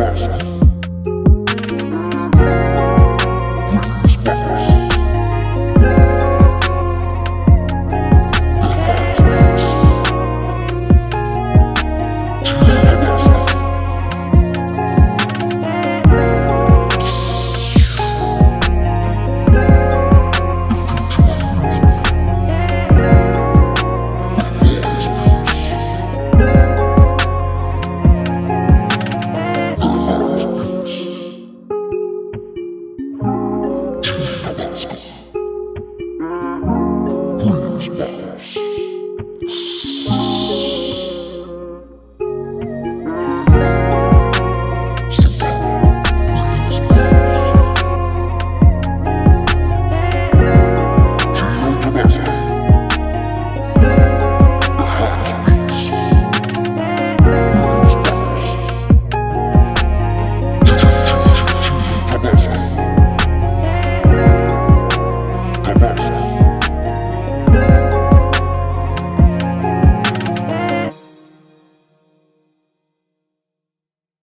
Podcast. Splash.